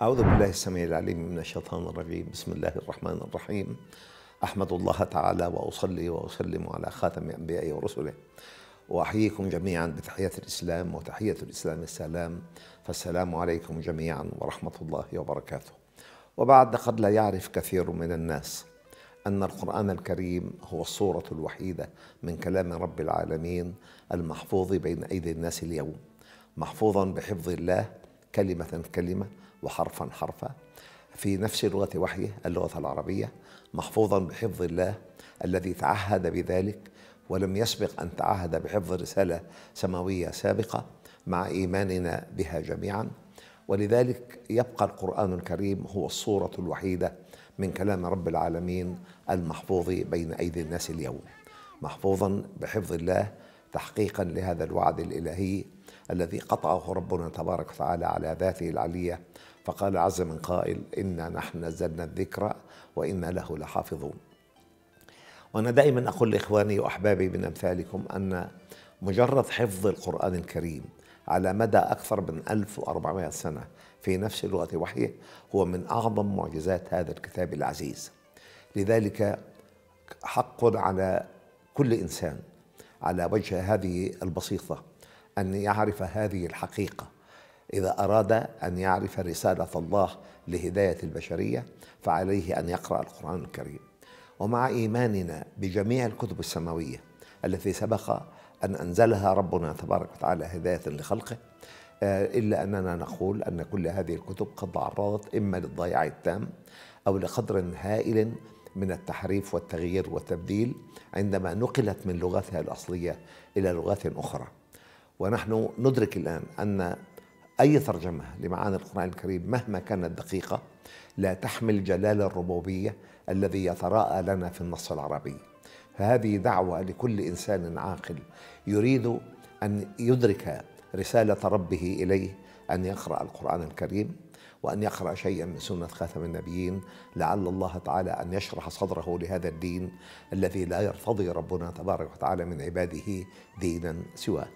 أعوذ بالله السميع العليم من الشيطان الرجيم. بسم الله الرحمن الرحيم. أحمد الله تعالى وأصلي وأسلم على خاتم أنبيائه ورسله. وأحييكم جميعا بتحية الإسلام وتحية الإسلام السلام. فالسلام عليكم جميعا ورحمة الله وبركاته. وبعد قد لا يعرف كثير من الناس أن القرآن الكريم هو الصورة الوحيدة من كلام رب العالمين المحفوظ بين أيدي الناس اليوم. محفوظا بحفظ الله كلمة كلمة وحرفا حرفا. في نفس لغة وحيه اللغة العربية محفوظا بحفظ الله الذي تعهد بذلك ولم يسبق أن تعهد بحفظ رسالة سماوية سابقة مع إيماننا بها جميعا. ولذلك يبقى القرآن الكريم هو الصورة الوحيدة من كلام رب العالمين المحفوظ بين أيدي الناس اليوم. محفوظا بحفظ الله تحقيقا لهذا الوعد الإلهي الذي قطعه ربنا تبارك وتعالى على ذاته العلية. فقال عز من قائل إنا نحن نزلنا الذكر وإنا له لحافظون. وأنا دائما أقول لإخواني وأحبابي من أمثالكم أن مجرد حفظ القرآن الكريم على مدى أكثر من 1400 سنة في نفس لغة وحيه هو من أعظم معجزات هذا الكتاب العزيز. لذلك حق على كل إنسان على وجه هذه البسيطة أن يعرف هذه الحقيقة. إذا أراد أن يعرف رسالة الله لهداية البشرية فعليه أن يقرأ القرآن الكريم. ومع إيماننا بجميع الكتب السماوية التي سبق أن أنزلها ربنا تبارك وتعالى هداية لخلقه إلا أننا نقول أن كل هذه الكتب قد تعرضت إما للضياع التام أو لقدر هائل من التحريف والتغيير والتبديل عندما نقلت من لغتها الأصلية إلى لغات أخرى. ونحن ندرك الآن أن أي ترجمة لمعاني القرآن الكريم مهما كانت دقيقة لا تحمل جلال الربوبية الذي يتراءى لنا في النص العربي. فهذه دعوة لكل إنسان عاقل يريد أن يدرك رسالة ربه إليه أن يقرأ القرآن الكريم. وأن يقرأ شيئا من سنة خاتم النبيين لعل الله تعالى أن يشرح صدره لهذا الدين الذي لا يرتضي ربنا تبارك وتعالى من عباده دينا سواه.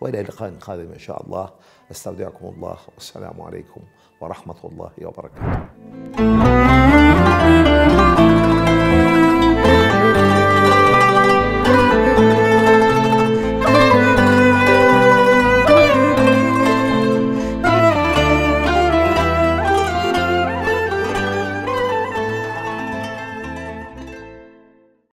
وإلى لقاء قادم إن شاء الله. أستودعكم الله. والسلام عليكم ورحمة الله وبركاته.